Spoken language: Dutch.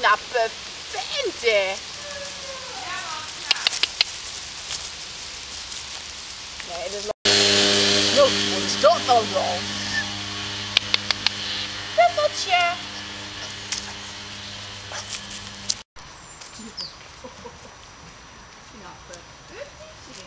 knappe Fente. Nee, dat is nog. Nog, wat is dat dan wel? Puppeltje. Knappe Puppeltje.